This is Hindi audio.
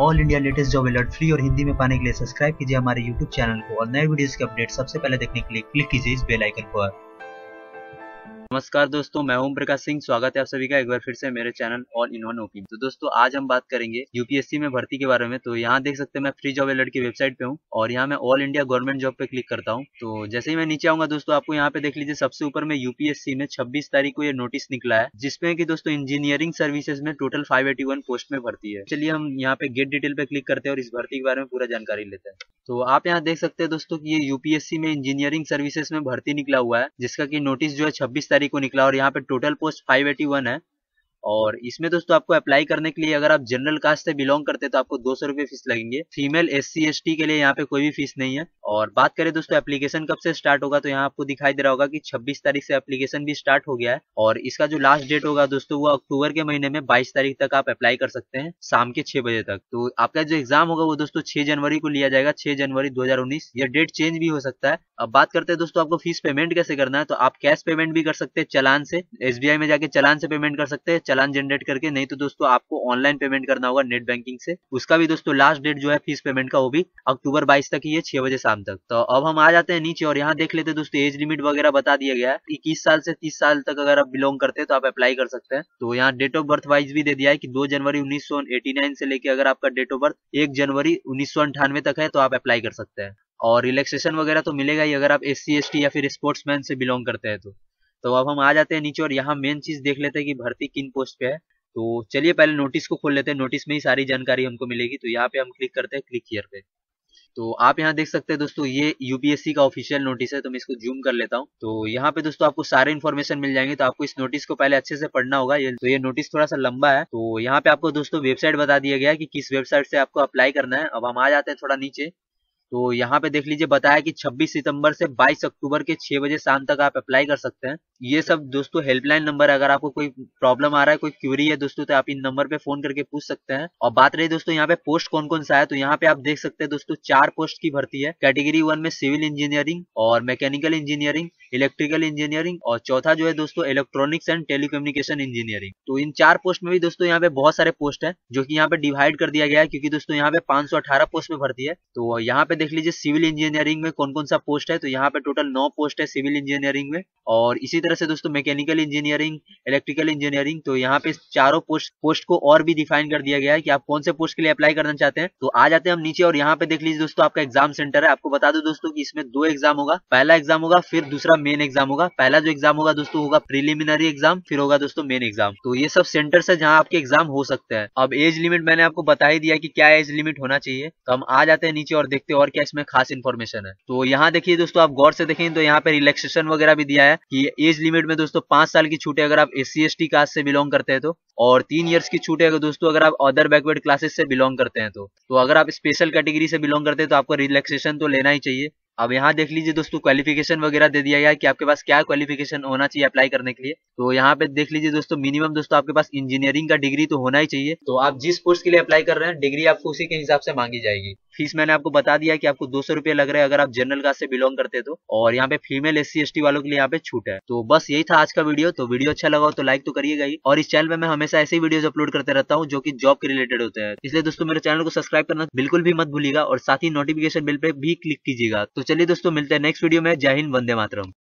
All India latest job alert free और हिंदी में पाने के लिए सब्सक्राइब कीजिए हमारे यूट्यूब चैनल को और नए वीडियोस के अपडेट सबसे पहले देखने के लिए क्लिक कीजिए इस बेल आइकन पर। नमस्कार दोस्तों, मैं ओम प्रकाश सिंह। स्वागत है आप सभी का एक बार फिर से मेरे channel all in one OP तो दोस्तों, आज हम बात करेंगे यूपीएससी में भर्ती के बारे में। तो यहाँ देख सकते हैं, मैं फ्री जॉब अलर्ट की वेबसाइट पे हूँ और यहाँ मैं ऑल इंडिया गवर्नमेंट जॉब पे क्लिक करता हूँ। तो जैसे ही मैं नीचे आऊँगा दोस्तों, आपको यहाँ पे देख लीजिए, सबसे ऊपर में यूपीएससी में छब्बीस तारीख को ये नोटिस निकला है जिसपे की दोस्तों इंजीनियरिंग सर्विसेज़ में टोटल फाइव पोस्ट में भर्ती है। चलिए हम यहाँ पे गेट डिटेल पे क्लिक करते हैं और इस भर्ती के बारे में पूरा जानकारी लेते हैं। तो आप यहाँ देख सकते हैं दोस्तों कि ये यूपीएससी में इंजीनियरिंग सर्विसेज़ में भर्ती निकला हुआ है, जिसका कि नोटिस जो है 26 तारीख को निकला और यहाँ पे टोटल पोस्ट 581 है। और इसमें दोस्तों आपको अप्लाई करने के लिए अगर आप जनरल कास्ट से बिलोंग करते हैं तो आपको दो सौ रुपए फ़ीस लगेंगे। Female S C S T के लिए यहाँ पे कोई भी फ़ीस नहीं है। और बात करें दोस्तों एप्लीकेशन कब से स्टार्ट होगा तो यहाँ आपको दिखाई दे रहा होगा कि 26 तारीख से एप्लीकेशन भी स्टार्ट हो गया है। और इसका जो लास्ट डेट होगा दोस्तों, वो अक्टूबर के महीने में बाईस तारीख तक आप अप्लाई कर सकते हैं, शाम के छह बजे तक। तो आपका जो एग्ज़ाम होगा, वो दोस्तों छह जनवरी को लिया जाएगा, छह जनवरी दो हज़ार उन्नीस। डेट चेंज भी हो सकता है अब बात करते हैं दोस्तों, आपको फ़ीस पेमेंट कैसे करना है? तो आप कैश पेमेंट भी कर सकते हैं चलान से। एसबीआई में जाके चलान से पेमेंट कर सकते हैं। चलान जनरेट करके, नहीं तो दोस्तों, आपको ऑनलाइन पेमेंट करना होगा नेट बैंकिंग से। उसका भी दोस्तों लास्ट डेट जो है फ़ीस पेमेंट का, वो भी अक्टूबर बाईस तक ही है, छह बजे शाम तक। तो अब हम आ जाते हैं नीचे और यहाँ देख लेते हैं दोस्तों एज लिमिट वगैरह बता दिया गया है। इक्कीस साल से तीस साल तक अगर आप बिलोंग करते हैं तो आप अप्लाई कर सकते हैं। तो यहाँ डेट ऑफ़ बर्थ वाइज भी दे दिया है कि दो जनवरी उन्नीस से लेकर अगर आपका डेट ऑफ़ बर्थ एक जनवरी उन्नीस तक है तो आप अप्लाई कर सकते हैं। और रिलैक्सेशन वगैरह तो मिलेगा ही अगर आप एस सी या फिर स्पोर्ट्समैन से बिलोंग करते हैं तो। तो अब हम आ जाते हैं नीचे और यहाँ मेन चीज़ देख लेते हैं कि भर्ती किन पोस्ट पे है। तो चलिए पहले नोटिस को खोल लेते हैं। नोटिस में ही सारी जानकारी हमको मिलेगी। तो यहाँ पे हम क्लिक करते हैं क्लिक हियर पे। तो आप यहाँ देख सकते हैं दोस्तों, ये यूपीएससी का ऑफिशियल नोटिस है तो मैं इसको जूम कर लेता हूँ। तो यहाँ पे दोस्तों आपको सारे इन्फॉर्मेशन मिल जाएँगे तो आपको इस नोटिस को पहले अच्छे से पढ़ना होगा। ये तो ये नोटिस थोड़ा सा लंबा है। तो यहाँ पे आपको दोस्तों वेबसाइट बता दिया गया कि किस वेबसाइट से आपको अप्लाई करना है। अब हम आ जाते हैं थोड़ा नीचे। तो यहाँ पे देख लीजिए, बताया कि 26 सितंबर से 22 अक्टूबर के 6 बजे शाम तक आप अप्लाई कर सकते हैं। ये सब दोस्तों हेल्पलाइन नंबर अगर आपको कोई प्रॉब्लम आ रहा है, कोई क्यूरी है दोस्तों तो आप इन नंबर पे फ़ोन करके पूछ सकते हैं। और बात रही दोस्तों यहाँ पे पोस्ट कौन कौन सा है तो यहाँ पे आप देख सकते हैं दोस्तों चार पोस्ट की भर्ती है। कैटेगरी वन में सिविल इंजीनियरिंग और मैकेनिकल इंजीनियरिंग इलेक्ट्रिकल इंजीनियरिंग और चौथा जो है दोस्तों इलेक्ट्रॉनिक्स एंड टेलीकम्युनिकेशन इंजीनियरिंग तो इन चार पोस्ट में भी दोस्तों यहाँ पे बहुत सारे पोस्ट है, जो की यहाँ पे डिवाइड कर दिया गया है, क्योंकि दोस्तों यहाँ पे पाँच पोस्ट में भर्ती है। तो यहाँ पे देख लीजिए सिविल इंजीनियरिंग में कौन कौन सा पोस्ट है तो यहाँ पे टोटल नौ पोस्ट है सिविल इंजीनियरिंग में। और इसी तरह से दोस्तों मैकेनिकल इंजीनियरिंग इलेक्ट्रिकल इंजीनियरिंग तो यहाँ पे चारों पोस्ट पोस्ट को और भी डिफाइन कर दिया गया है कि आप कौन से पोस्ट के लिए अप्लाई करना चाहते हैं। तो आ जाते हैं हम नीचे और यहाँ पे देख लीजिए दोस्तों, आपका एग्ज़ाम सेंटर है। आपको बता दो दोस्तों की इसमें दो एग्ज़ाम होगा। पहला एग्ज़ाम होगा, फिर दूसरा मेन एग्ज़ाम होगा। पहला जो एग्ज़ाम होगा दोस्तों, होगा प्रिलिमिनरी एग्ज़ाम फिर होगा दोस्तों मेन एग्ज़ाम तो ये सब सेंटर है जहाँ आपके एग्ज़ाम हो सकते हैं। अब एज लिमिट मैंने आपको बता ही दिया कि क्या एज लिमिट होना चाहिए। तो हम आ जाते हैं नीचे और देखते हैं और क्या इसमें खास इन्फॉर्मेशन है। तो यहाँ देखिए दोस्तों, आप गौर से देखें तो यहाँ पे रिलैक्सेशन वगैरह भी दिया है कि एज लिमिट में दोस्तों पाँच साल की छूट है अगर आप एस सी कास्ट से बिलोंग करते हैं तो और तीन इयर्स की छूट है अगर दोस्तों अगर आप अदर बैकवर्ड क्लासेस से बिलोंग करते हैं तो तो अगर आप स्पेशल कैटेगरी से बिलोंग करते हैं तो आपको रिलैक्सेशन तो लेना ही चाहिए। अब यहाँ देख लीजिए दोस्तों क्वालिफिकेशन वगैरह दे दिया गया है कि आपके पास क्या क्वालिफिकेशन होना चाहिए अप्लाई करने के लिए। तो यहाँ पे देख लीजिए दोस्तों मिनिमम दोस्तों आपके पास इंजीनियरिंग का डिग्री तो होना ही चाहिए। तो आप जिस पोस्ट के लिए अप्लाई कर रहे हैं डिग्री आपको उसी के हिसाब से मांगी जाएगी। फ़ीस मैंने आपको बता दिया कि आपको दो सौ रुपया लग रहे हैं अगर आप जनरल कास्ट से बिलोंग करते तो। और यहाँ पे फीमेल एस सी वालों के लिए यहाँ पे छूट है। तो बस यही था आज का वीडियो। तो वीडियो अच्छा लगा हो तो लाइक तो करिएगा ही। और इस चैनल में मैं हमेशा ऐसे वीडियो अपलोड करते रहता हूँ जो की जॉब के रिलेटेड होते हैं। इसलिए दोस्तों, मेरे चैनल को सब्सक्राइब करना बिल्कुल भी मत भूलिएगा और साथ ही नोटिफिकेशन बिल पे भी क्लिक कीजिएगा। तो चलिए दोस्तों, मिलते हैं नेक्स्ट वीडियो में। जय हिंद, वंदे मातरम।